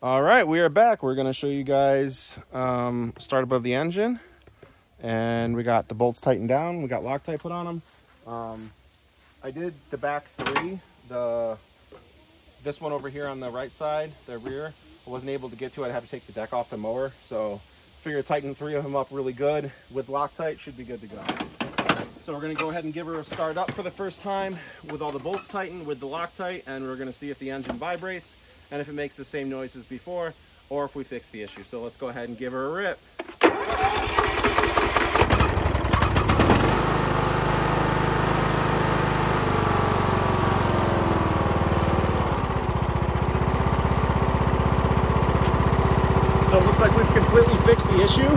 All right, we are back. We're going to show you guys um, start above the engine. And we got the bolts tightened down. We got Loctite put on them. Um, I did the back three. The This one over here on the right side, the rear, I wasn't able to get to. I'd have to take the deck off the mower. So figure tighten three of them up really good with Loctite. Should be good to go. So we're going to go ahead and give her a start up for the first time with all the bolts tightened with the Loctite. And we're going to see if the engine vibrates and if it makes the same noise as before or if we fix the issue. So let's go ahead and give her a rip. So it looks like we've completely fixed the issue.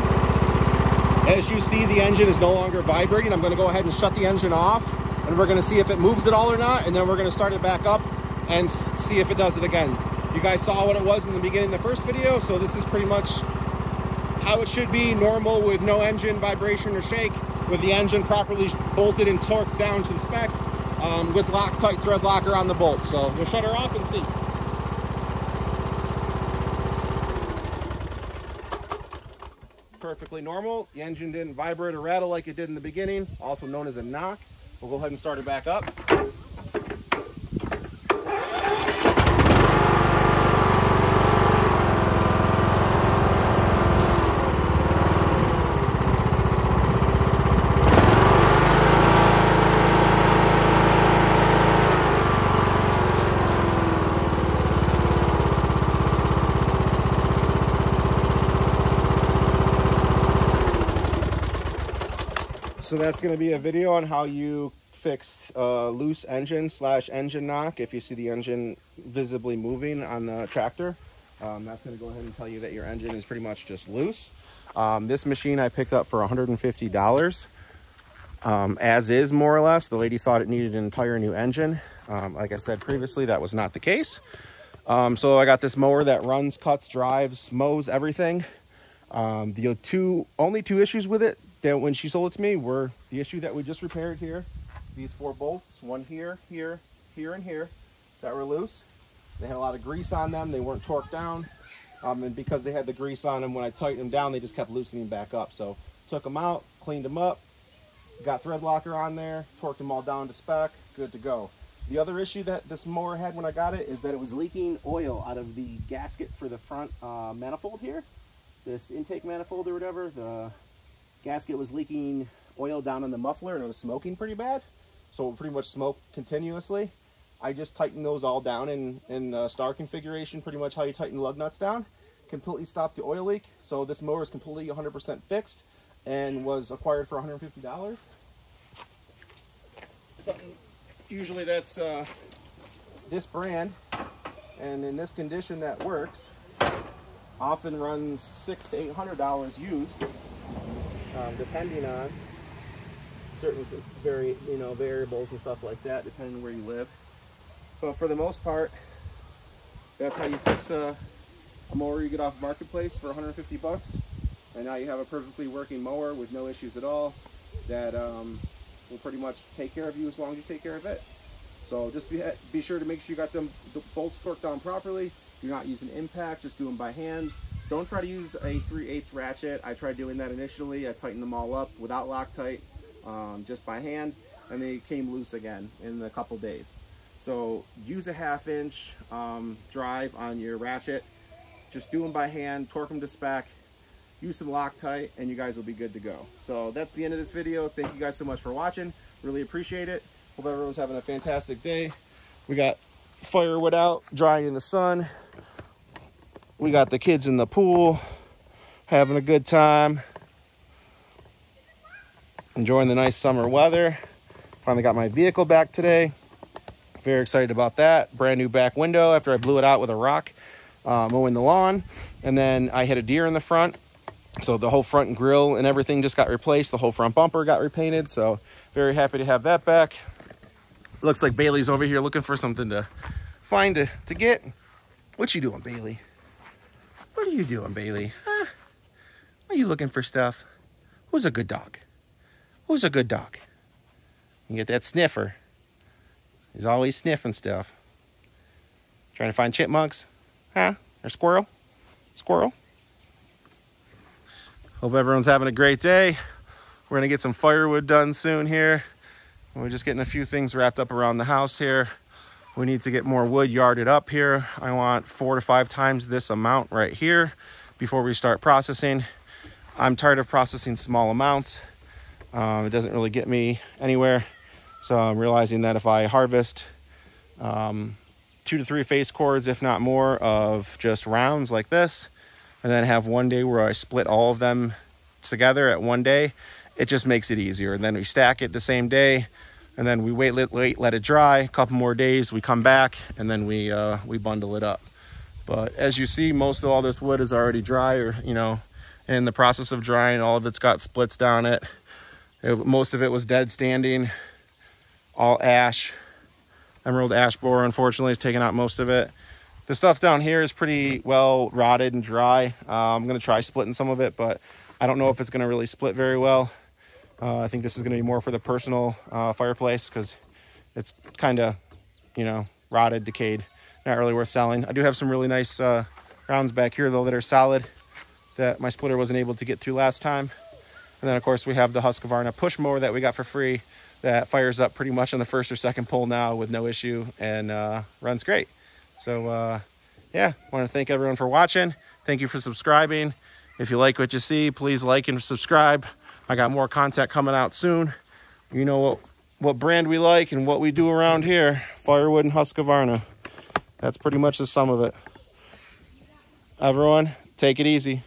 As you see, the engine is no longer vibrating. I'm gonna go ahead and shut the engine off and we're gonna see if it moves at all or not. And then we're gonna start it back up and see if it does it again. You guys saw what it was in the beginning of the first video, so this is pretty much how it should be, normal with no engine vibration or shake, with the engine properly bolted and torqued down to the spec, um, with Loctite thread locker on the bolt. So we'll shut her off and see. Perfectly normal. The engine didn't vibrate or rattle like it did in the beginning, also known as a knock. We'll go ahead and start it back up. So that's going to be a video on how you fix uh, loose engine slash engine knock if you see the engine visibly moving on the tractor. Um, that's going to go ahead and tell you that your engine is pretty much just loose. Um, this machine I picked up for $150 um, as is more or less. The lady thought it needed an entire new engine. Um, like I said previously, that was not the case. Um, so I got this mower that runs, cuts, drives, mows, everything. Um, the two only two issues with it that when she sold it to me were the issue that we just repaired here. These four bolts, one here, here, here, and here, that were loose. They had a lot of grease on them. They weren't torqued down. Um, and because they had the grease on them, when I tightened them down, they just kept loosening back up. So took them out, cleaned them up, got thread locker on there, torqued them all down to spec, good to go. The other issue that this mower had when I got it is that it was leaking oil out of the gasket for the front uh, manifold here. This intake manifold or whatever, the gasket was leaking oil down in the muffler and it was smoking pretty bad. So it pretty much smoked continuously. I just tightened those all down in, in the star configuration, pretty much how you tighten lug nuts down. Completely stopped the oil leak. So this mower is completely 100% fixed and was acquired for $150. Something, usually that's uh, this brand and in this condition that works often runs six to eight hundred dollars used um, depending on certain very you know variables and stuff like that, depending on where you live. But for the most part, that's how you fix a, a mower you get off marketplace for 150 bucks, and now you have a perfectly working mower with no issues at all that um, will pretty much take care of you as long as you take care of it. So just be be sure to make sure you got them the bolts torqued down properly. You're not using impact, just do them by hand. Don't try to use a 3 8 ratchet. I tried doing that initially. I tightened them all up without Loctite, um, just by hand, and they came loose again in a couple days. So use a half inch um, drive on your ratchet. Just do them by hand, torque them to spec, use some Loctite, and you guys will be good to go. So that's the end of this video. Thank you guys so much for watching. Really appreciate it. Hope everyone's having a fantastic day. We got firewood out, drying in the sun. We got the kids in the pool, having a good time, enjoying the nice summer weather. Finally got my vehicle back today. Very excited about that. Brand new back window after I blew it out with a rock, uh, mowing the lawn. And then I hit a deer in the front. So the whole front grill and everything just got replaced. The whole front bumper got repainted. So very happy to have that back. Looks like Bailey's over here looking for something to find to, to get. What you doing, Bailey? What are you doing, Bailey? Huh? Are you looking for stuff? Who's a good dog? Who's a good dog? You get that sniffer. He's always sniffing stuff. Trying to find chipmunks? Huh? Or squirrel? Squirrel? Hope everyone's having a great day. We're gonna get some firewood done soon here. We're just getting a few things wrapped up around the house here. We need to get more wood yarded up here. I want four to five times this amount right here before we start processing. I'm tired of processing small amounts. Um, it doesn't really get me anywhere. So I'm realizing that if I harvest um, two to three face cords, if not more, of just rounds like this, and then have one day where I split all of them together at one day, it just makes it easier. And then we stack it the same day, and then we wait, let, wait, let it dry. A couple more days, we come back, and then we uh, we bundle it up. But as you see, most of all this wood is already dry, or you know, in the process of drying. All of it's got splits down it. it most of it was dead standing, all ash. Emerald ash borer, unfortunately, is taking out most of it. The stuff down here is pretty well rotted and dry. Uh, I'm gonna try splitting some of it, but I don't know if it's gonna really split very well. Uh, I think this is gonna be more for the personal uh, fireplace because it's kind of, you know, rotted, decayed, not really worth selling. I do have some really nice uh, rounds back here though that are solid that my splitter wasn't able to get through last time. And then of course we have the Husqvarna push mower that we got for free that fires up pretty much on the first or second pull now with no issue and uh, runs great. So uh, yeah, want to thank everyone for watching. Thank you for subscribing. If you like what you see, please like and subscribe. I got more content coming out soon. You know what, what brand we like and what we do around here. Firewood and Husqvarna. That's pretty much the sum of it. Everyone, take it easy.